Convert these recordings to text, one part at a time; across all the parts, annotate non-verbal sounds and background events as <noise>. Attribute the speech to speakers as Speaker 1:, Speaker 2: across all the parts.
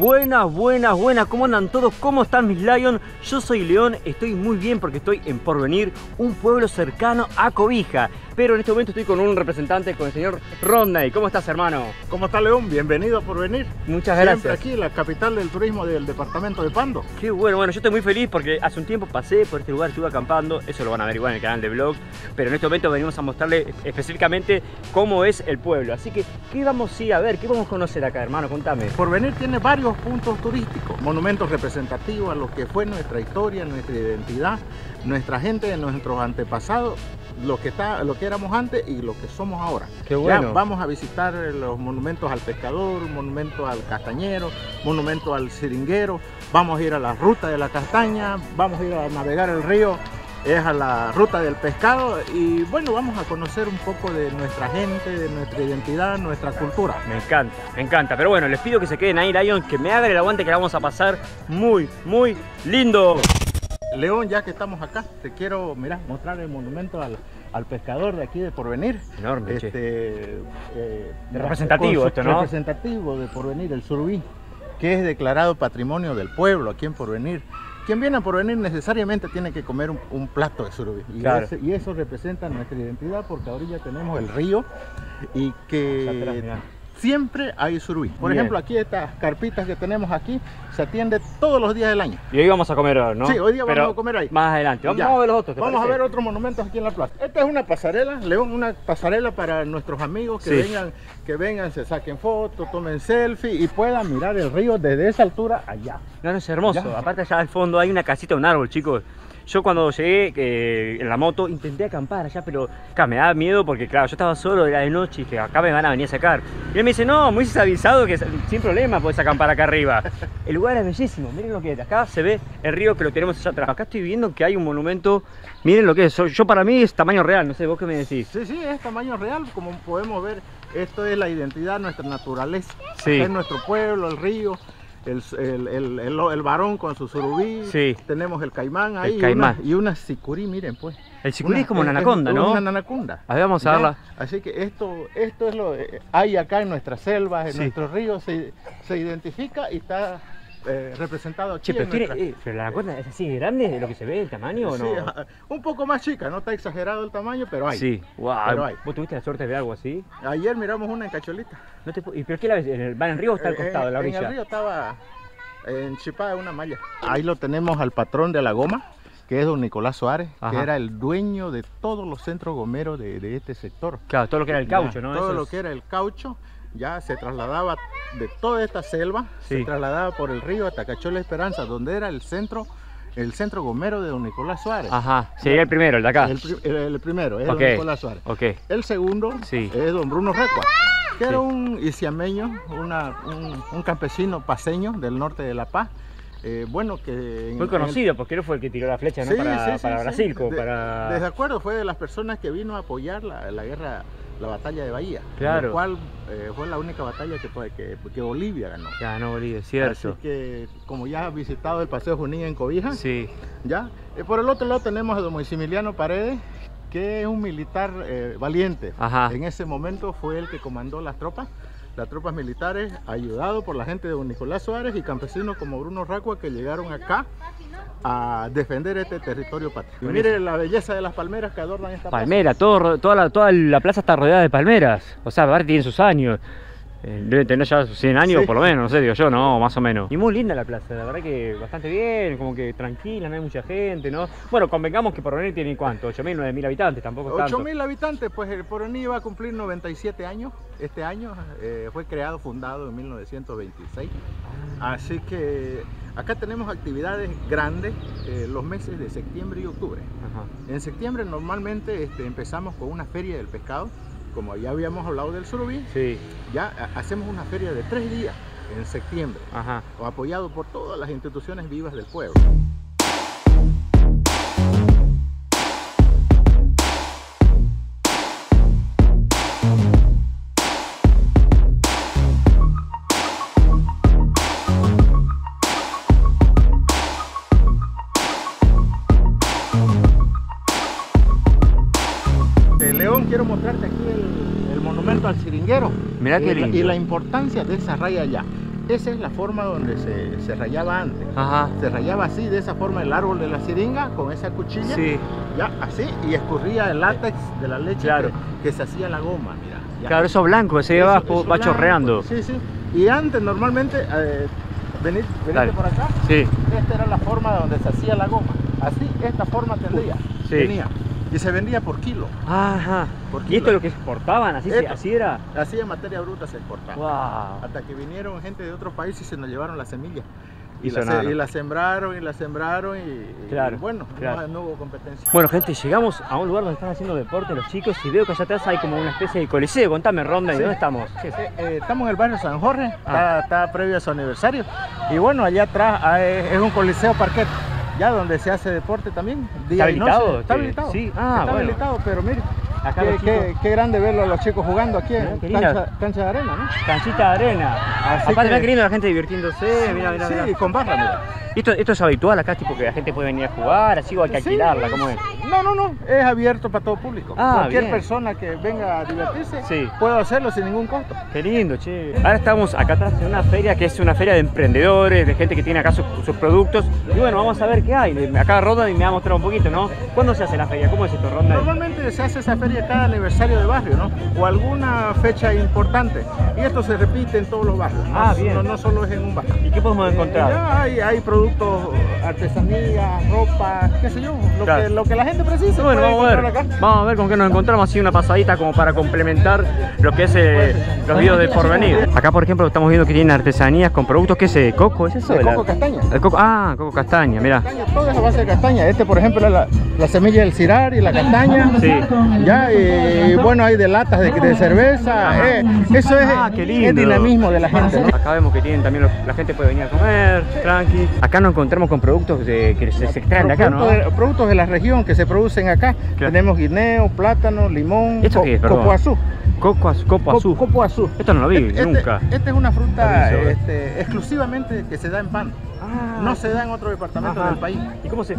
Speaker 1: Buenas, buenas, buenas, ¿cómo andan todos? ¿Cómo están mis Lions? Yo soy León, estoy muy bien porque estoy en Porvenir, un pueblo cercano a Cobija. Pero en este momento estoy con un representante, con el señor Rodney. ¿Cómo estás, hermano?
Speaker 2: ¿Cómo está León? Bienvenido a Porvenir.
Speaker 1: Muchas
Speaker 2: Siempre
Speaker 1: gracias.
Speaker 2: aquí, la capital del turismo del departamento de Pando.
Speaker 1: Qué bueno, bueno, yo estoy muy feliz porque hace un tiempo pasé por este lugar, estuve acampando, eso lo van a ver igual en el canal de vlogs, pero en este momento venimos a mostrarle específicamente cómo es el pueblo. Así que, ¿qué vamos a ir a ver? ¿Qué vamos a conocer acá, hermano? Contame.
Speaker 2: Porvenir tiene varios puntos turísticos, monumentos representativos a lo que fue nuestra historia, nuestra identidad, nuestra gente, nuestros antepasados, lo que, está, lo que éramos antes y lo que somos ahora.
Speaker 1: Qué
Speaker 2: Ya vamos a visitar los monumentos al pescador, monumentos al castañero, monumentos al siringuero, vamos a ir a la ruta de la castaña, vamos a ir a navegar el río, es a la ruta del pescado y bueno, vamos a conocer un poco de nuestra gente, de nuestra identidad, nuestra cultura.
Speaker 1: Me encanta, me encanta. Pero bueno, les pido que se queden ahí, Lion, que me hagan el aguante que la vamos a pasar muy, muy lindo.
Speaker 2: León, ya que estamos acá, te quiero, mira, mostrar el monumento al, al pescador de aquí de Porvenir.
Speaker 1: Enorme.
Speaker 2: Este, eh,
Speaker 1: Representativo esto, ¿no?
Speaker 2: Representativo de Porvenir, el surubí, que es declarado patrimonio del pueblo aquí en Porvenir. Quien viene a Porvenir necesariamente tiene que comer un, un plato de surubí. Y,
Speaker 1: Claro.
Speaker 2: ese- y eso representa nuestra identidad porque ahorita tenemos el río y que. Siempre hay surubí. Por
Speaker 1: Bien.
Speaker 2: ejemplo, aquí estas carpitas que tenemos aquí se atiende todos los días del año.
Speaker 1: Y hoy vamos a comer, ¿no?
Speaker 2: Sí, hoy día vamos a comer ahí.
Speaker 1: Más adelante. Vamos,
Speaker 2: Ya.
Speaker 1: a ver los otros. ¿te
Speaker 2: Vamos a ver otros monumentos aquí en la plaza. Esta es una pasarela, León, una pasarela para nuestros amigos que
Speaker 1: Sí.
Speaker 2: vengan, que vengan, se saquen fotos, tomen selfie y puedan mirar el río desde esa altura allá.
Speaker 1: No, no, es hermoso.
Speaker 2: Ya.
Speaker 1: Aparte allá al fondo hay una casita, un árbol, chicos. Yo cuando llegué eh, en la moto intenté acampar allá, pero acá me daba miedo porque claro, yo estaba solo, era de noche y dije, acá me van a venir a sacar. Y él me dice, no, hubieses avisado que sin problema podés acampar acá arriba. <laughs> El lugar es bellísimo, miren lo que es. Acá se ve el río que lo tenemos allá atrás. Acá estoy viendo que hay un monumento, miren lo que es. Yo- para mí es tamaño real, no sé, vos qué me decís.
Speaker 2: Sí, sí, es tamaño real, como podemos ver, esto es la identidad, nuestra naturaleza.
Speaker 1: Sí.
Speaker 2: Es nuestro pueblo, el río. El, el, el, el- varón con su surubí,
Speaker 1: Sí.
Speaker 2: tenemos el caimán ahí y
Speaker 1: caimán.
Speaker 2: una- y una sicurí, miren pues.
Speaker 1: El sicurí es como una anaconda, ¿no?
Speaker 2: Una anaconda.
Speaker 1: A ver, vamos a verla.
Speaker 2: Así que esto, esto es lo que hay acá en nuestras selvas, en
Speaker 1: Sí.
Speaker 2: nuestros ríos, se, se identifica y está eh, representado aquí.
Speaker 1: Che, pero,
Speaker 2: en
Speaker 1: tiene,
Speaker 2: nuestra-
Speaker 1: eh, pero la anaconda es así de grande de lo que se ve, el tamaño o
Speaker 2: Sí,
Speaker 1: no?
Speaker 2: ajá, un poco más chica, no está exagerado el tamaño, pero hay.
Speaker 1: Sí, wow.
Speaker 2: Pero hay.
Speaker 1: ¿Vos tuviste la suerte de algo así?
Speaker 2: Ayer miramos una en Cacholita.
Speaker 1: No te ¿Y pero qué la ves? ¿En el, ¿Va en el río o está al
Speaker 2: Eh,
Speaker 1: costado, en la
Speaker 2: En
Speaker 1: orilla?
Speaker 2: el río estaba en Chipá una malla. Ahí lo tenemos al patrón de la goma, que es don Nicolás Suárez,
Speaker 1: Ajá.
Speaker 2: que era el dueño de todos los centros gomeros de, de este sector.
Speaker 1: Claro, todo lo que era el caucho, ¿no?
Speaker 2: Todo
Speaker 1: Eso
Speaker 2: lo
Speaker 1: es-
Speaker 2: que era el caucho ya se trasladaba de toda esta selva,
Speaker 1: Sí.
Speaker 2: se trasladaba por el río hasta Cachola Esperanza, donde era el centro, el centro gomero de don Nicolás Suárez.
Speaker 1: Ajá, sería el primero, el de acá.
Speaker 2: El, el- el primero es
Speaker 1: Ok.
Speaker 2: don Nicolás Suárez.
Speaker 1: Ok.
Speaker 2: El segundo
Speaker 1: Sí.
Speaker 2: es don Bruno Recua, que
Speaker 1: Sí.
Speaker 2: era un isiameño, una- un, un campesino paseño del norte de La Paz. eh, bueno, que... en-
Speaker 1: Muy
Speaker 2: el-
Speaker 1: conocido porque él fue el que tiró la flecha, ¿no?
Speaker 2: Sí,
Speaker 1: para
Speaker 2: sí, sí,
Speaker 1: para
Speaker 2: sí.
Speaker 1: Brasil, como
Speaker 2: De-
Speaker 1: para...
Speaker 2: Desde acuerdo, fue de las personas que vino a apoyar la, la guerra, la batalla de Bahía.
Speaker 1: Claro.
Speaker 2: La cual eh, fue la única batalla que, que, que Bolivia ganó.
Speaker 1: Ya, no, Bolivia, cierto.
Speaker 2: Así que, como ya has visitado el Paseo Junín en Cobija,
Speaker 1: Sí.
Speaker 2: ya. Eh, por el otro lado tenemos a don Maximiliano Paredes, que es un militar eh, valiente.
Speaker 1: Ajá.
Speaker 2: En ese momento fue el que comandó las tropas, las tropas militares, ayudado por la gente de don Nicolás Suárez y campesinos como Bruno Racua que llegaron acá a defender este territorio patrio. Y mire la belleza de las palmeras que adornan esta plaza.
Speaker 1: Palmera, todo, ro- toda, la, toda la plaza está rodeada de palmeras. O sea, aparte tiene sus años. Eh, debe tener ya sus 100 años
Speaker 2: Sí.
Speaker 1: por lo menos, no sé, digo yo, no, más o menos. Y muy linda la plaza, la verdad que bastante bien, como que tranquila, no hay mucha gente, ¿no? Bueno, convengamos que Porvenir tiene cuánto, 8.000, 9.000 habitantes, tampoco es tanto.
Speaker 2: 8.000 habitantes, pues el Poroní va a cumplir 97 años este año. eh, fue creado, fundado en 1926. Así que acá tenemos actividades grandes eh, los meses de septiembre y octubre.
Speaker 1: Ajá.
Speaker 2: En septiembre normalmente este, empezamos con una feria del pescado. Como ya habíamos hablado del surubí,
Speaker 1: Sí,
Speaker 2: ya ha- hacemos una feria de tres días en septiembre,
Speaker 1: ajá.
Speaker 2: apoyado por todas las instituciones vivas del pueblo. Quiero mostrarte aquí el, el monumento al siringuero
Speaker 1: Mirá qué
Speaker 2: y la-
Speaker 1: lindo.
Speaker 2: y la importancia de esa raya allá. Esa es la forma donde se, se rayaba antes.
Speaker 1: Ajá.
Speaker 2: Se rayaba así, de esa forma, el árbol de la siringa con esa cuchilla.
Speaker 1: Sí.
Speaker 2: Ya, así, y escurría el látex de la leche
Speaker 1: Claro.
Speaker 2: que, que se hacía la goma, mira. ya.
Speaker 1: Claro, eso blanco que se
Speaker 2: Eso-
Speaker 1: va, va chorreando.
Speaker 2: Sí, sí. Y antes, normalmente, eh, venid, por acá,
Speaker 1: Sí.
Speaker 2: esta era la forma donde se hacía la goma. Así, esta forma tendría.
Speaker 1: Sí.
Speaker 2: Tenía. Y se vendía por kilo.
Speaker 1: Ajá.
Speaker 2: Por
Speaker 1: ¿Y
Speaker 2: kilo.
Speaker 1: esto es lo que exportaban? ¿Así,
Speaker 2: Esto.
Speaker 1: así era?
Speaker 2: Así en materia bruta se exportaba.
Speaker 1: Wow.
Speaker 2: Hasta que vinieron gente de otros países y se nos llevaron las semillas. Y,
Speaker 1: Y
Speaker 2: la, y sembraron y la sembraron y, y bueno,
Speaker 1: claro.
Speaker 2: No, no hubo competencia.
Speaker 1: Bueno, gente, llegamos a un lugar donde están haciendo deporte los chicos y veo que allá atrás hay como una especie de coliseo. Contame, Ronda, ¿y
Speaker 2: Sí.
Speaker 1: dónde estamos?
Speaker 2: Eh, eh, estamos en el barrio San Jorge,
Speaker 1: Ah.
Speaker 2: está, está previo a su aniversario. Y bueno, allá atrás hay- es un coliseo parquet, ya donde se hace deporte también. Día y noche.
Speaker 1: habilitado?
Speaker 2: Está
Speaker 1: Sí.
Speaker 2: habilitado.
Speaker 1: Sí. Ah,
Speaker 2: está
Speaker 1: bueno.
Speaker 2: habilitado, pero mire,
Speaker 1: Acá
Speaker 2: qué, grande verlo a los chicos jugando aquí en cancha, cancha de arena, ¿no?
Speaker 1: Canchita de arena.
Speaker 2: Así
Speaker 1: Aparte,
Speaker 2: que-
Speaker 1: lindo la gente divirtiéndose. Mira, mira,
Speaker 2: sí, con barra, mira.
Speaker 1: ¿Esto, ¿Esto es habitual acá? Tipo que la gente puede venir a jugar, así o hay que
Speaker 2: Sí,
Speaker 1: alquilarla, ¿cómo es?
Speaker 2: No, no, no, es abierto para todo público.
Speaker 1: Ah,
Speaker 2: Cualquier
Speaker 1: bien.
Speaker 2: persona que venga a divertirse
Speaker 1: Sí.
Speaker 2: puede hacerlo sin ningún costo.
Speaker 1: Qué lindo, che. Ahora estamos acá atrás en una feria que es una feria de emprendedores, de gente que tiene acá sus, sus productos. Y bueno, vamos a ver qué hay. Acá Ronda y me va a mostrar un poquito, ¿no? ¿Cuándo se hace la feria? ¿Cómo es esto, Ronda?
Speaker 2: Normalmente se hace esa feria cada aniversario de barrio, ¿no? O alguna fecha importante. Y esto se repite en todos los barrios. No,
Speaker 1: Ah, bien.
Speaker 2: no, no solo es en un barrio.
Speaker 1: ¿Y qué podemos
Speaker 2: Eh,
Speaker 1: encontrar?
Speaker 2: ya hay, hay productos, artesanía, ropa, qué sé yo, lo,
Speaker 1: Claro.
Speaker 2: que, lo que la gente precise.
Speaker 1: Bueno,
Speaker 2: puede
Speaker 1: vamos a ver.
Speaker 2: acá.
Speaker 1: Vamos a ver con qué nos encontramos así una pasadita como para complementar lo que es eh, los videos del porvenir. Acá, por ejemplo, estamos viendo que tienen artesanías con productos que es eh, coco, ¿es eso?
Speaker 2: De
Speaker 1: La-
Speaker 2: coco castaña.
Speaker 1: el coco, ah, coco castaña, mira.
Speaker 2: Todo es a base de castaña. Este, por ejemplo, es la, la semilla del cirar y la castaña.
Speaker 1: Sí.
Speaker 2: Ya, y bueno, hay de latas de, de cerveza. eh, eso es,
Speaker 1: Ah, qué lindo.
Speaker 2: es dinamismo de la gente, ¿no?
Speaker 1: Acá vemos que tienen también, los- la gente puede venir a comer, tranqui. Acá nos encontramos con productos de- que se, se extraen de acá, ¿no?
Speaker 2: De, productos de la región que se producen acá.
Speaker 1: Claro.
Speaker 2: Tenemos guineo, plátano, limón,
Speaker 1: ¿Esto
Speaker 2: co-
Speaker 1: qué es,
Speaker 2: copoazú.
Speaker 1: Coco, copo
Speaker 2: Co-
Speaker 1: azul.
Speaker 2: copoazú.
Speaker 1: Esto no lo vi,
Speaker 2: Este-
Speaker 1: nunca.
Speaker 2: Esta es una fruta este, exclusivamente que se da en pan.
Speaker 1: Ah,
Speaker 2: No se da en otro departamento
Speaker 1: Ajá.
Speaker 2: del país.
Speaker 1: ¿Y cómo se...?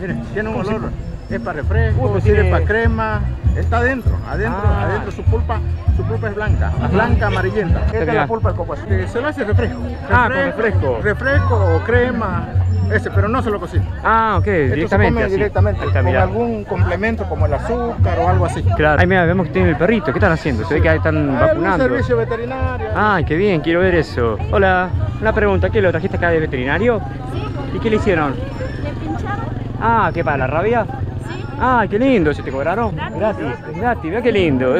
Speaker 2: Mire, tiene un
Speaker 1: ¿Cómo se-
Speaker 2: olor. Es para refresco,
Speaker 1: pues
Speaker 2: sirve
Speaker 1: tiene-
Speaker 2: para crema. Está adentro, adentro,
Speaker 1: Ah.
Speaker 2: adentro su pulpa, su pulpa es blanca, blanca amarillenta. Esta es la pulpa del copoazú. Eh, Se lo hace refresco.
Speaker 1: Ah, con refresco.
Speaker 2: Refresco o crema, ese, pero no se lo cocina.
Speaker 1: Ah, ok,
Speaker 2: Esto
Speaker 1: directamente
Speaker 2: se come
Speaker 1: así.
Speaker 2: directamente,
Speaker 1: Ahí está,
Speaker 2: con algún complemento como el azúcar o algo así.
Speaker 1: Claro. Ahí mira, vemos que tienen el perrito. ¿Qué están haciendo? Se ve que ahí están
Speaker 2: algún
Speaker 1: vacunando.
Speaker 2: servicio veterinario.
Speaker 1: Ay, qué bien, quiero ver eso. Hola, una pregunta. ¿Qué lo trajiste acá de veterinario?
Speaker 3: Sí,
Speaker 1: ¿Y qué le hicieron?
Speaker 3: le pincharon.
Speaker 1: Ah, ¿qué para la rabia?
Speaker 3: Sí,
Speaker 1: Ah, qué lindo, ¿se te cobraron?
Speaker 3: Gratis.
Speaker 1: Gratis, mira qué lindo.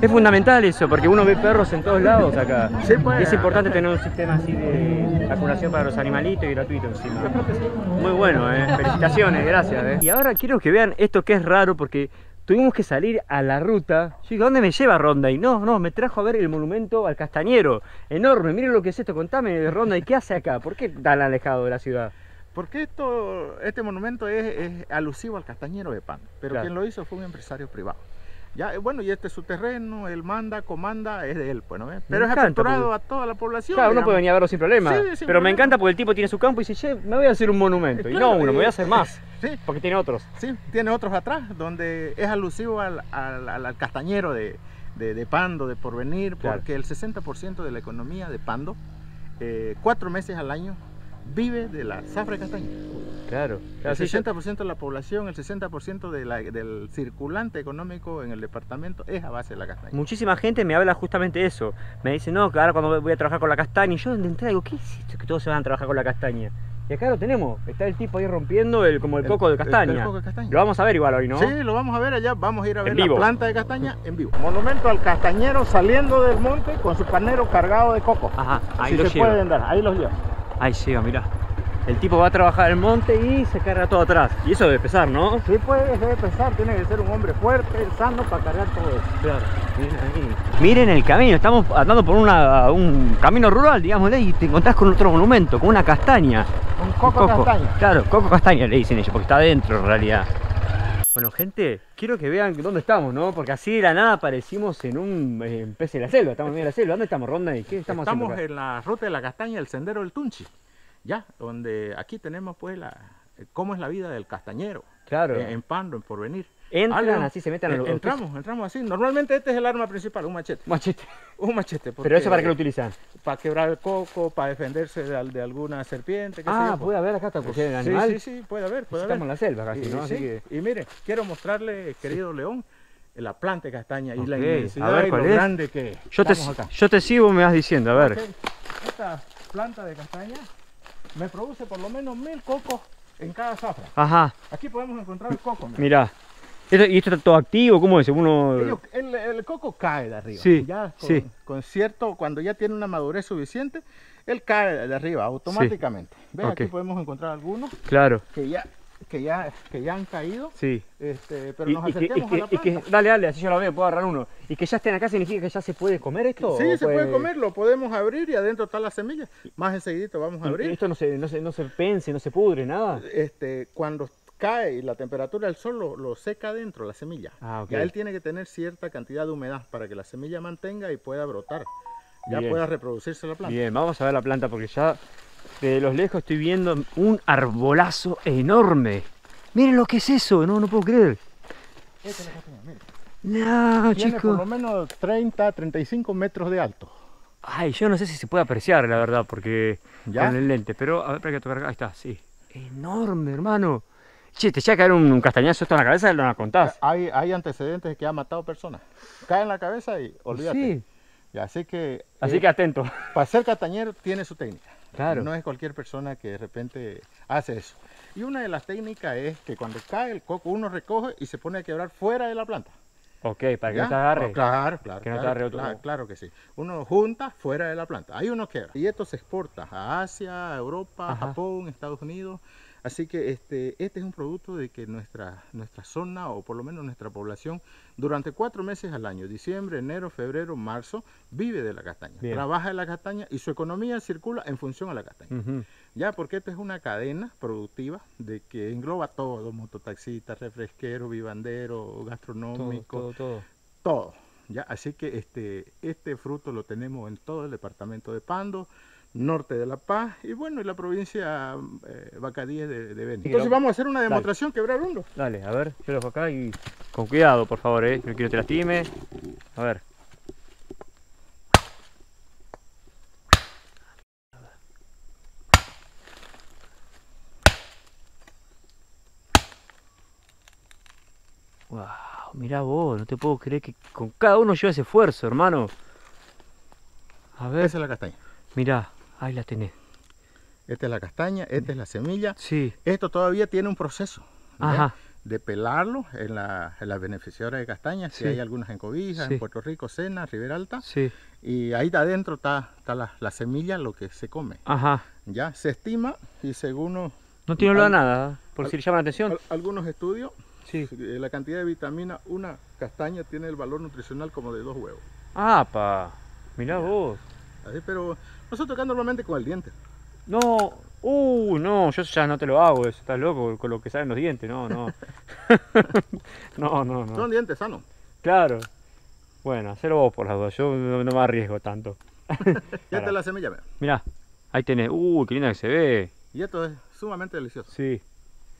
Speaker 1: Es, fundamental eso, porque uno ve perros en todos lados acá.
Speaker 2: Sí, pues.
Speaker 1: Y es importante tener un sistema así de vacunación para los animalitos y gratuito encima. Muy bueno, eh. Felicitaciones, gracias. eh. Y ahora quiero que vean esto que es raro porque tuvimos que salir a la ruta. Yo digo, ¿dónde me lleva Ronda? Y no, no, me trajo a ver el monumento al castañero. Enorme, miren lo que es esto, contame Ronda, ¿y qué hace acá? ¿Por qué tan alejado de la ciudad?
Speaker 2: Porque esto, este monumento es, es alusivo al castañero de pan, pero
Speaker 1: Claro.
Speaker 2: quien lo hizo fue un empresario privado. Ya, eh, bueno, y este es su terreno, él manda, comanda, es de él, pues, ¿no? ves? Pero es aperturado
Speaker 1: porque-
Speaker 2: a toda la población.
Speaker 1: Claro, uno puede venir a verlo sin problema.
Speaker 2: Sí, sin
Speaker 1: pero me encanta porque el tipo tiene su campo y dice, che, me voy a hacer un monumento. y
Speaker 2: Claro,
Speaker 1: no uno, me voy a
Speaker 2: eh,
Speaker 1: hacer más. <laughs>
Speaker 2: Sí,
Speaker 1: Porque tiene otros.
Speaker 2: sí, tiene otros atrás, donde es alusivo al, al- al- castañero de, de- de Pando, de Porvenir,
Speaker 1: Claro.
Speaker 2: porque el 60% de la economía de Pando, eh, cuatro meses al año, vive de la zafra de castaña.
Speaker 1: Claro.
Speaker 2: El 60% de la población, el 60% de la- del circulante económico en el departamento es a base de la castaña.
Speaker 1: Muchísima gente me habla justamente eso. Me dice, no, ahora cuando voy a trabajar con la castaña. Y yo de entrada digo, ¿qué es esto que todos se van a trabajar con la castaña? Y acá lo tenemos. Está el tipo ahí rompiendo el, como el, coco de castaña.
Speaker 2: el coco de castaña.
Speaker 1: Lo vamos a ver igual hoy, ¿no?
Speaker 2: Sí, lo vamos a ver allá, vamos a ir a ver la
Speaker 1: vivo.
Speaker 2: planta de castaña en vivo. Monumento al castañero saliendo del monte con su panero cargado de coco.
Speaker 1: Ajá, ahí
Speaker 2: si se
Speaker 1: lleva.
Speaker 2: pueden dar, ahí los lleva.
Speaker 1: Ahí llega, mirá. El tipo va a trabajar el monte y se carga todo atrás. Y eso debe pesar, ¿no?
Speaker 2: Sí, pues debe pensar, tiene que ser un hombre fuerte, sano para cargar todo eso.
Speaker 1: Claro. Miren ahí. Miren el camino, estamos andando por una- un camino rural, digámosle, y te encontrás con otro monumento, con una castaña.
Speaker 2: Un coco, castaña.
Speaker 1: Claro, coco castaña le dicen ellos, porque está adentro en realidad. Bueno, gente, quiero que vean dónde estamos, ¿no? Porque así de la nada aparecimos en un eh, en pez de la selva, estamos en medio de la selva. ¿Dónde estamos, Ronda? ¿Y qué estamos,
Speaker 2: Estamos
Speaker 1: haciendo
Speaker 2: en la ruta de la castaña, el sendero del Tunchi. Ya, donde aquí tenemos pues la, eh, cómo es la vida del castañero
Speaker 1: Claro.
Speaker 2: en, en Pando, en Porvenir.
Speaker 1: Entran
Speaker 2: Algo-
Speaker 1: así, se meten a
Speaker 2: eh,
Speaker 1: los...
Speaker 2: entramos, entramos así. Normalmente este es el arma principal, un machete.
Speaker 1: Machete.
Speaker 2: Un machete.
Speaker 1: Pero eso para qué lo utilizan.
Speaker 2: Para quebrar el coco, para defenderse de, de alguna serpiente. qué sé
Speaker 1: Ah,
Speaker 2: yo, pues.
Speaker 1: puede haber acá hasta el
Speaker 2: Sí,
Speaker 1: animal.
Speaker 2: sí, sí, puede haber, puede
Speaker 1: Estamos en
Speaker 2: haber.
Speaker 1: la selva casi,
Speaker 2: Y,
Speaker 1: ¿no? Así
Speaker 2: sí,
Speaker 1: que...
Speaker 2: y mire, quiero mostrarle, querido León, la planta de castaña y la inmensidad
Speaker 1: a ver,
Speaker 2: y
Speaker 1: ¿cuál
Speaker 2: lo
Speaker 1: es?
Speaker 2: grande que es.
Speaker 1: Yo te,
Speaker 2: Vamos acá.
Speaker 1: yo te sigo, me vas diciendo, a ver.
Speaker 2: Esta planta de castaña me produce por lo menos mil cocos en cada zafra.
Speaker 1: Ajá,
Speaker 2: Aquí podemos encontrar el coco. mira.
Speaker 1: mirá. ¿Y esto está todo activo? ¿Cómo es? Uno...
Speaker 2: Ellos- el, el coco cae de arriba.
Speaker 1: Sí,
Speaker 2: ya con,
Speaker 1: sí.
Speaker 2: con cierto, cuando ya tiene una madurez suficiente, él cae de arriba automáticamente. ¿Ves?
Speaker 1: Ok.
Speaker 2: Aquí podemos encontrar algunos
Speaker 1: Claro,
Speaker 2: que ya, que ya, que ya han caído.
Speaker 1: sí.
Speaker 2: Este, pero
Speaker 1: Y,
Speaker 2: nos
Speaker 1: y que, y
Speaker 2: acerquemos
Speaker 1: que-
Speaker 2: a la
Speaker 1: y que-
Speaker 2: planta.
Speaker 1: dale, dale, así yo lo veo, puedo agarrar uno. ¿Y que ya estén acá significa que ya se puede comer esto?
Speaker 2: Sí,
Speaker 1: ¿O
Speaker 2: se puede comer, lo podemos abrir y adentro está la semilla. Más enseguidito vamos a
Speaker 1: ¿Y
Speaker 2: abrir.
Speaker 1: Esto no se, no, se, no se pense, no se pudre, nada.
Speaker 2: Este, cuando cae y la temperatura del sol lo, lo seca adentro, la semilla.
Speaker 1: Ah, ok.
Speaker 2: Ya él tiene que tener cierta cantidad de humedad para que la semilla mantenga y pueda brotar. Ya
Speaker 1: Bien.
Speaker 2: pueda reproducirse la planta.
Speaker 1: Bien, vamos a ver la planta porque ya de los lejos estoy viendo un arbolazo enorme. Miren lo que es eso, no, no puedo creer.
Speaker 2: Esta es.
Speaker 1: No,
Speaker 2: Tiene por lo menos 30, 35 metros de alto.
Speaker 1: Ay, yo no sé si se puede apreciar, la verdad, porque
Speaker 2: ¿Ya?
Speaker 1: con el lente. Pero, a ver, para que tocar acá. Ahí está, sí. Enorme, hermano. Che, te llega a caer un, un castañazo esto en la cabeza, lo contás.
Speaker 2: Hay, hay antecedentes de que ha matado personas. Cae en la cabeza y olvídate.
Speaker 1: Sí.
Speaker 2: Así que,
Speaker 1: Así
Speaker 2: eh,
Speaker 1: que atento.
Speaker 2: para ser castañero tiene su técnica.
Speaker 1: Claro.
Speaker 2: No es cualquier persona que de repente hace eso. Y una de las técnicas es que cuando cae el coco uno recoge y se pone a quebrar fuera de la planta.
Speaker 1: Ok, para que
Speaker 2: ¿Ya?
Speaker 1: no te agarre.
Speaker 2: Oh, claro, claro.
Speaker 1: Que no te
Speaker 2: claro,
Speaker 1: agarre otro-
Speaker 2: Claro, claro que sí. Uno junta fuera de la planta. Ahí uno quebra. Y esto se exporta a Asia, a Europa,
Speaker 1: Ajá.
Speaker 2: Japón, Estados Unidos. Así que este, este es un producto de que nuestra, nuestra zona, o por lo menos nuestra población, durante cuatro meses al año, diciembre, enero, febrero, marzo, vive de la castaña.
Speaker 1: Bien.
Speaker 2: Trabaja de la castaña y su economía circula en función a la castaña. Ya, porque esta es una cadena productiva de que engloba todo, mototaxista, refresquero, vivandero,
Speaker 1: Todo,
Speaker 2: gastronómico,
Speaker 1: todo, todo.
Speaker 2: todo. ¿ya? Así que este, este fruto lo tenemos en todo el departamento de Pando, norte de La Paz y bueno, y la provincia eh, Bacadíes de, de Beni. Entonces vamos a hacer una demostración quebrar uno.
Speaker 1: Dale, a ver, yo lo dejo acá y con cuidado, por favor, eh. No quiero que te lastime. A ver. Wow, mirá vos, no te puedo creer que con cada uno lleva ese esfuerzo, hermano. A ver,
Speaker 2: Esa es la castaña.
Speaker 1: mirá, ahí la tenés.
Speaker 2: Esta es la castaña, esta es la semilla.
Speaker 1: Sí,
Speaker 2: Esto todavía tiene un proceso. ¿ya?
Speaker 1: ajá,
Speaker 2: de pelarlo en la, en la beneficiaria de castañas,
Speaker 1: Sí.
Speaker 2: que hay algunas en Cobija,
Speaker 1: Sí.
Speaker 2: en Puerto Rico, Sena, Rivera Alta,
Speaker 1: sí,
Speaker 2: y ahí adentro está, está la, la semilla, lo que se come.
Speaker 1: ajá.
Speaker 2: Ya se estima, y según
Speaker 1: No tiene olor a
Speaker 2: Al-
Speaker 1: nada, por
Speaker 2: al-
Speaker 1: si le llama la atención.
Speaker 2: al- algunos estudios,
Speaker 1: Sí.
Speaker 2: eh, la cantidad de vitamina, una castaña tiene el valor nutricional como de dos huevos.
Speaker 1: Ah, pa. Mirá vos.
Speaker 2: Así, pero nosotros acá normalmente con el diente.
Speaker 1: No, uh, no, yo ya no te lo hago, eso, estás loco con lo que salen los dientes, no, no. <laughs> no, no,
Speaker 2: Son
Speaker 1: no.
Speaker 2: dientes sanos.
Speaker 1: Claro. Bueno, hacelo vos por las dos, yo no, no me arriesgo tanto. <laughs>
Speaker 2: Ya está la semilla, mira.
Speaker 1: Mirá, ahí tenés, uh, qué linda que se ve.
Speaker 2: Y esto es sumamente delicioso.
Speaker 1: Sí.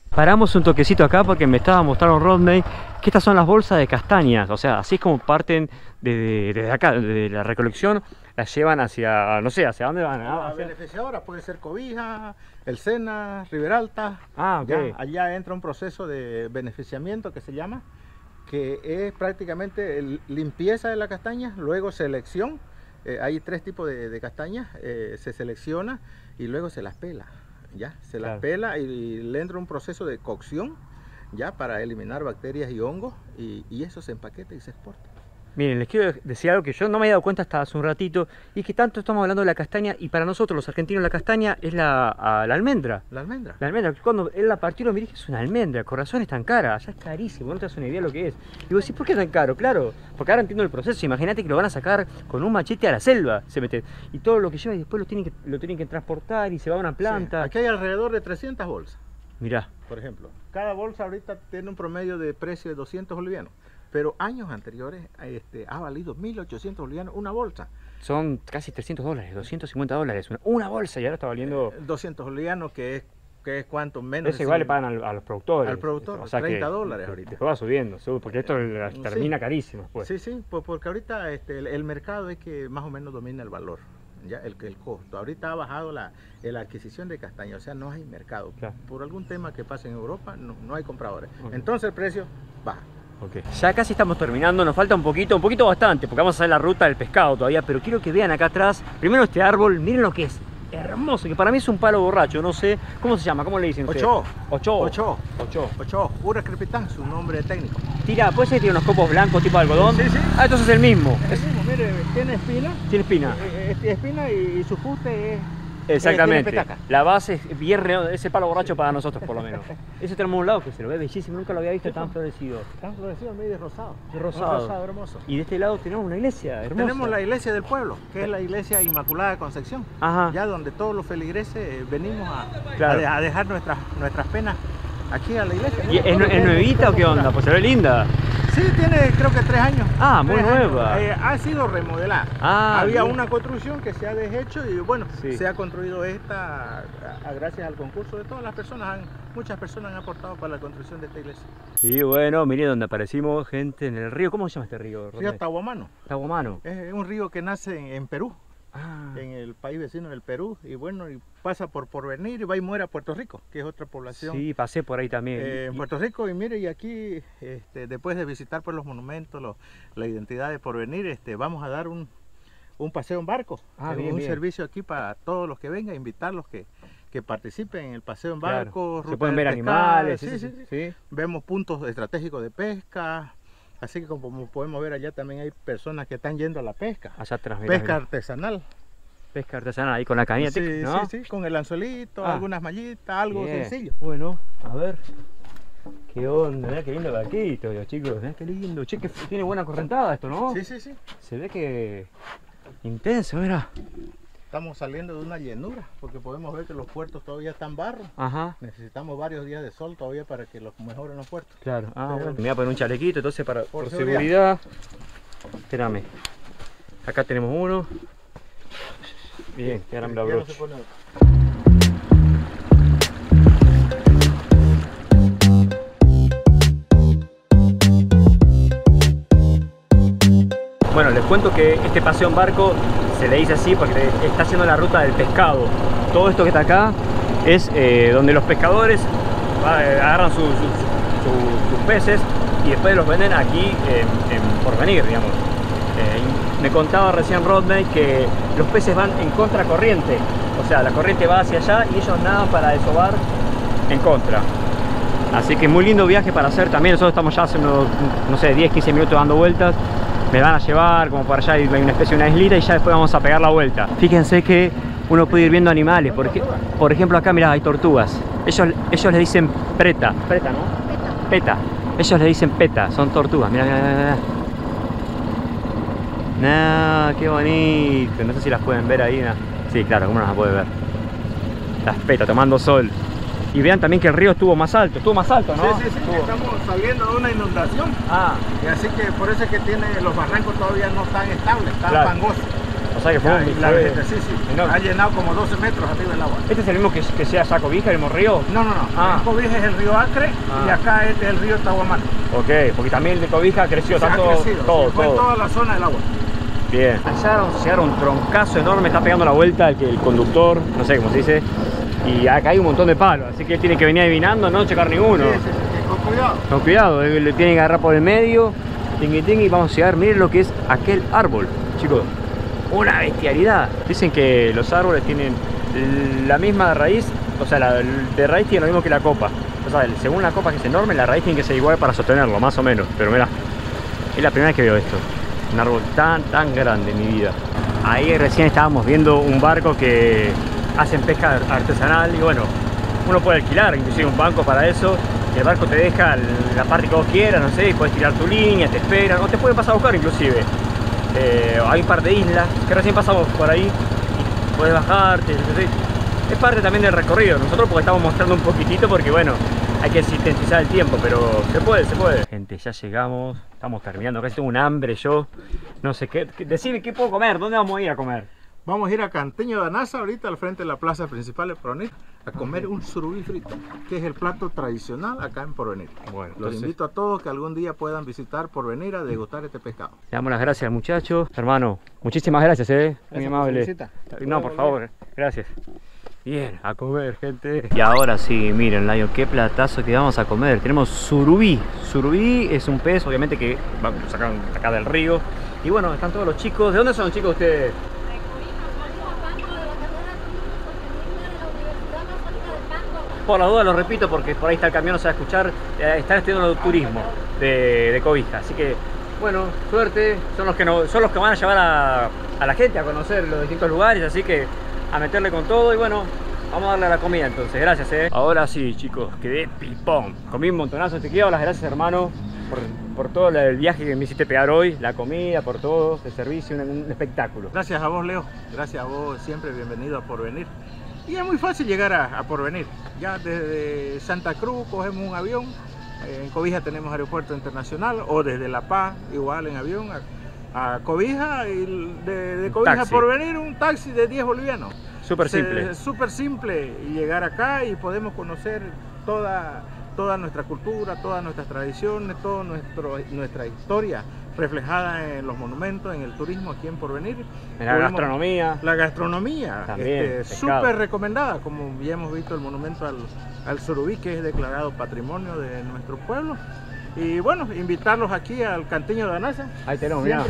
Speaker 1: Paramos un toquecito acá porque me estaba mostrando Rodney que estas son las bolsas de castañas. O sea, así es como parten desde, desde acá, desde la recolección, las llevan hacia, no sé, ¿hacia dónde van? Ah,
Speaker 2: La
Speaker 1: hacia-
Speaker 2: beneficiadora puede ser Cobija, El Sena, Rivera Alta.
Speaker 1: Ah, ok.
Speaker 2: Ya, allá entra un proceso de beneficiamiento que se llama, que es prácticamente el- limpieza de la castaña, luego selección. eh, hay tres tipos de, de castañas, eh, se selecciona y luego se las pela. Ya, se
Speaker 1: Claro.
Speaker 2: las pela y, le entra un proceso de cocción ya para eliminar bacterias y hongos y, y eso se empaqueta y se exporta.
Speaker 1: Miren, les quiero decir algo que yo no me había dado cuenta hasta hace un ratito, y es que tanto estamos hablando de la castaña, y para nosotros los argentinos la castaña es la, la almendra.
Speaker 2: La almendra.
Speaker 1: La almendra, cuando él la partió, lo miré, es una almendra, con razón es tan cara, allá es carísimo, no te das una idea de lo que es. Y vos decís, ¿por qué es tan caro? Claro, porque ahora entiendo el proceso, imagínate que lo van a sacar con un machete a la selva, se mete, y todo lo que lleva y después lo tienen que, lo tienen que transportar y se va a una
Speaker 2: Sí,
Speaker 1: planta.
Speaker 2: Aquí hay alrededor de 300 bolsas.
Speaker 1: Mirá,
Speaker 2: por ejemplo. Cada bolsa ahorita tiene un promedio de precio de 200 bolivianos, pero años anteriores este, ha valido 1.800 bolivianos una bolsa.
Speaker 1: son casi 300 dólares, 250 dólares, una, una bolsa, y ahora está valiendo...
Speaker 2: 200 bolivianos que es que es cuánto menos.
Speaker 1: Eso igual le pagan al- a los productores.
Speaker 2: Al productor,
Speaker 1: O sea
Speaker 2: 30
Speaker 1: que
Speaker 2: dólares ahorita.
Speaker 1: Después va subiendo, porque esto
Speaker 2: Sí.
Speaker 1: termina carísimo pues.
Speaker 2: Sí, sí, pues porque ahorita este, el, el mercado es que más o menos domina el valor, ya el, el costo. Ahorita ha bajado la, la adquisición de castaña, o sea, no hay mercado.
Speaker 1: Claro.
Speaker 2: Por algún tema que pasa en Europa, no, no hay compradores. Entonces el precio baja.
Speaker 1: Ya casi estamos terminando, nos falta un poquito, un poquito bastante, porque vamos a hacer la ruta del pescado todavía, pero quiero que vean acá atrás, primero este árbol, miren lo que es, hermoso, que para mí es un palo borracho, no sé, ¿cómo se llama? ¿Cómo le dicen ustedes?
Speaker 2: Ocho.
Speaker 1: Ocho.
Speaker 2: Ocho.
Speaker 1: Ocho.
Speaker 2: Ocho, Ura crepitán, su nombre técnico.
Speaker 1: Tira, ¿puede ser que tiene unos copos blancos tipo algodón?
Speaker 2: Sí, sí.
Speaker 1: Ah, entonces es el mismo.
Speaker 2: Es el mismo, mire, tiene espina.
Speaker 1: Tiene espina.
Speaker 2: tiene espina y, y su fuste es...
Speaker 1: Exactamente. La base es bien redondo, ese palo borracho para nosotros por lo menos. <laughs> Ese tenemos un lado que se lo ve bellísimo, nunca lo había visto tan florecido.
Speaker 2: Tan florecido, medio rosado.
Speaker 1: Rosado.
Speaker 2: Hermoso.
Speaker 1: Y de este lado tenemos una iglesia hermosa.
Speaker 2: Tenemos la iglesia del pueblo, que es la iglesia Inmaculada de Concepción.
Speaker 1: Ajá.
Speaker 2: ya donde todos los feligreses eh, venimos a,
Speaker 1: Claro.
Speaker 2: a de- a dejar nuestras, nuestras penas aquí a la iglesia.
Speaker 1: ¿Y es, es nuevita o qué onda? Pues se ve linda.
Speaker 2: Sí, tiene creo que tres años.
Speaker 1: Ah, muy nueva.
Speaker 2: Eh, ha sido remodelada.
Speaker 1: Ah,
Speaker 2: Había
Speaker 1: bien.
Speaker 2: una construcción que se ha deshecho y bueno,
Speaker 1: Sí.
Speaker 2: se ha construido esta a- a- gracias al concurso de todas las personas. Han- muchas personas han aportado para la construcción de esta iglesia.
Speaker 1: Y bueno, miren donde aparecimos, gente en el río. ¿Cómo se llama este río?
Speaker 2: Río Tahuamano.
Speaker 1: Tahuamano.
Speaker 2: Es un río que nace en, en Perú,
Speaker 1: Ah,
Speaker 2: en el país vecino del Perú. Y bueno, y pasa por Porvenir y va y muere a Puerto Rico, que es otra población
Speaker 1: sí, pasé por ahí también.
Speaker 2: Eh, en Puerto Rico y mire y aquí este, después de visitar pues los monumentos los- la identidad de porvenir este vamos a dar un, un paseo en barco
Speaker 1: Ah, bien,
Speaker 2: un
Speaker 1: bien.
Speaker 2: servicio aquí para todos los que vengan invitarlos que, que participen en el paseo en
Speaker 1: claro.
Speaker 2: barco
Speaker 1: Se
Speaker 2: ruta
Speaker 1: pueden ver animales.
Speaker 2: sí.
Speaker 1: sí.
Speaker 2: vemos puntos estratégicos de pesca así que como podemos ver allá también hay personas que están yendo a la pesca
Speaker 1: Allá atrás. mirá,
Speaker 2: pesca artesanal
Speaker 1: Pesca artesanal ahí con la caña.
Speaker 2: sí, sí, sí, con el anzuelito
Speaker 1: Ah.
Speaker 2: algunas mallitas algo sencillo
Speaker 1: Bueno, a ver. ¿Qué onda? Mirá qué lindo barquito, Dios, chicos. Mirá qué lindo. Che, que tiene buena correntada esto, ¿no?
Speaker 2: sí sí sí
Speaker 1: Se ve que. Intenso, mira.
Speaker 2: Estamos saliendo de una llenura porque podemos ver que los puertos todavía están barro.
Speaker 1: Ajá.
Speaker 2: Necesitamos varios días de sol todavía para que los mejoren los puertos.
Speaker 1: Claro. Ah,
Speaker 2: Pero-
Speaker 1: bueno. Me voy a poner un chalequito entonces para, por,
Speaker 2: Por
Speaker 1: seguridad. Espérame. Acá tenemos uno. Bien, lo
Speaker 2: Ya no
Speaker 1: cuento que este paseo en barco se le dice así porque está haciendo la ruta del pescado. Todo esto que está acá es eh, donde los pescadores va, eh, agarran sus- peces y después los venden aquí en Porvenir, digamos. Eh, me contaba recién Rodney que los peces van en contracorriente, o sea, la corriente va hacia allá y ellos nadan para desovar en contra. Así que muy lindo viaje para hacer también. Nosotros estamos ya hace unos, no sé, 10, 15 minutos dando vueltas. Me van a llevar como para allá hay una especie de una islita y ya después vamos a pegar la vuelta. Fíjense que uno puede ir viendo animales. Porque, por ejemplo, acá, mirá, hay tortugas. Ellos, ellos le dicen preta. Preta, ¿no? Peta. Ellos le dicen peta, son tortugas. Mirá, mirá, mirá. mirá. No, qué bonito. No sé si las pueden ver ahí. ¿no? Sí, claro, cómo no las puede ver. Las peta tomando sol. Y vean también que el río estuvo más alto. Estuvo más alto, ¿no?
Speaker 2: Sí, sí, sí,
Speaker 1: Estuvo-
Speaker 2: estamos saliendo de una inundación.
Speaker 1: Ah,
Speaker 2: Y así que por eso es que tiene, los barrancos todavía no están estables, están
Speaker 1: Claro.
Speaker 2: fangosos.
Speaker 1: o sea que fue
Speaker 2: Ya,
Speaker 1: un
Speaker 2: y la
Speaker 1: fue
Speaker 2: sí, sí,
Speaker 1: enorme.
Speaker 2: ha llenado como 12 metros arriba el agua.
Speaker 1: ¿Este es el mismo que, que sea Sacobija, el mismo río?
Speaker 2: No, no, no.
Speaker 1: Ah.
Speaker 2: El Cobija es el río Acre y
Speaker 1: Ah.
Speaker 2: acá este es el río Tahuamán.
Speaker 1: Ok, porque también el de Cobija creció
Speaker 2: Se ha
Speaker 1: tanto.
Speaker 2: crecido,
Speaker 1: todo,
Speaker 2: sí, fue
Speaker 1: todo.
Speaker 2: toda la zona del agua.
Speaker 1: Bien. Allá a un troncazo enorme, está pegando la vuelta el, que- el conductor, no sé cómo se dice. Y acá hay un montón de palos, así que él tiene que venir adivinando, no checar ninguno.
Speaker 2: Sí, sí, sí, con cuidado.
Speaker 1: Con cuidado, él le tiene que agarrar por el medio. Tingui, tingui, y vamos a llegar, miren lo que es aquel árbol, chicos. Una bestialidad. Dicen que los árboles tienen la misma raíz, o sea, la de raíz tiene lo mismo que la copa. O sea, según la copa que es enorme, la raíz tiene que ser igual para sostenerlo, más o menos. Pero mira, es la primera vez que veo esto. Un árbol tan, tan grande en mi vida. Ahí recién estábamos viendo un barco que hacen pesca artesanal y bueno, uno puede alquilar inclusive un banco para eso. el barco te deja la parte que vos quieras, no sé, y puedes tirar tu línea, te esperan, o te pueden pasar a buscar inclusive. Eh, hay un par de islas que recién pasamos por ahí y puedes bajarte, es parte también del recorrido. Nosotros porque estamos mostrando un poquitito porque bueno, hay que sintetizar el tiempo, pero se puede, se puede. Gente, ya llegamos, estamos terminando, casi tengo un hambre yo. No sé qué- decime qué puedo comer, ¿dónde vamos a ir a comer?
Speaker 2: Vamos a ir a Canteño de Anaza, ahorita al frente de la plaza principal de Porvenir, a comer un surubí frito, que es el plato tradicional acá en Porvenir.
Speaker 1: Bueno,
Speaker 2: Los
Speaker 1: entonces,
Speaker 2: invito a todos que algún día puedan visitar Porvenir a degustar este pescado.
Speaker 1: le damos las gracias al muchacho. Hermano, muchísimas gracias, eh. Muy amable. No, por favor, gracias. Bien, a comer, gente. Y ahora sí, miren, Lion, qué platazo que vamos a comer. Tenemos surubí. Surubí es un pez, obviamente, que sacar acá del río. Y bueno, están todos los chicos. ¿De dónde son, chicos, ustedes? Por la duda lo repito porque por ahí está el camión, no se va a escuchar. eh, están estudiando turismo de, de Cobija. Así que, bueno, suerte. Son los que, no, son los que van a llevar a, a la gente a conocer los distintos lugares. Así que a meterle con todo. Y bueno, vamos a darle a la comida entonces. Gracias, eh. Ahora sí, chicos, quedé pipón. Comí un montonazo. Te quiero las gracias, hermano. Por, por todo el viaje que me hiciste pegar hoy, la comida, por todo, el servicio, un, un espectáculo.
Speaker 2: Gracias a vos, Leo. Gracias a vos, siempre bienvenido a Porvenir. Y es muy fácil llegar a, a Porvenir. Ya desde Santa Cruz cogemos un avión. eh, En Cobija tenemos aeropuerto internacional o desde La Paz, igual en avión, a, a Cobija y de, de Cobija
Speaker 1: taxi.
Speaker 2: a Porvenir un taxi de 10 bolivianos.
Speaker 1: Súper simple.
Speaker 2: Súper simple llegar acá y podemos conocer toda, toda nuestra cultura, todas nuestras tradiciones, toda nuestro, nuestra historia reflejada en los monumentos, en el turismo aquí en Porvenir.
Speaker 1: En la
Speaker 2: Podemos-
Speaker 1: gastronomía.
Speaker 2: La gastronomía,
Speaker 1: También,
Speaker 2: este, súper recomendada, como ya hemos visto el monumento al, al surubí, que es declarado patrimonio de nuestro pueblo. Y bueno, invitarlos aquí al Canteño de Anaza.
Speaker 1: Ahí tenemos, mira.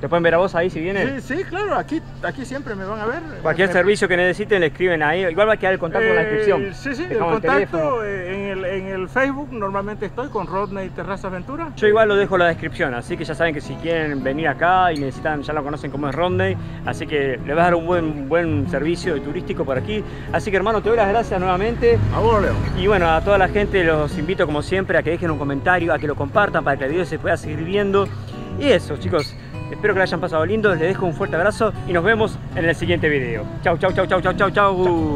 Speaker 1: ¿Te pueden ver a vos ahí si vienen?
Speaker 2: Sí, sí, claro, aquí, aquí siempre me van a ver.
Speaker 1: Cualquier
Speaker 2: Me-
Speaker 1: servicio que necesiten le escriben ahí. Igual va a quedar el contacto en la
Speaker 2: Eh,
Speaker 1: descripción.
Speaker 2: Sí, sí, el
Speaker 1: Dejamos teléfono.
Speaker 2: contacto eh, en el, en el Facebook normalmente estoy con Rodney Terraza Aventura.
Speaker 1: Yo igual lo dejo en la descripción, así que ya saben que si quieren venir acá y necesitan, ya lo conocen como es Rodney, así que les va a dar un buen, buen servicio turístico por aquí. Así que hermano, te doy las gracias nuevamente.
Speaker 2: A vos, Leo.
Speaker 1: Y bueno, a toda la gente los invito como siempre a que dejen un comentario, a que compartan para que el video se pueda seguir viendo. Y eso, chicos, espero que lo hayan pasado lindo, les dejo un fuerte abrazo y nos vemos en el siguiente video. Chau, chau, chau, chau, chau, chau, chau.